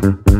Mm-hmm.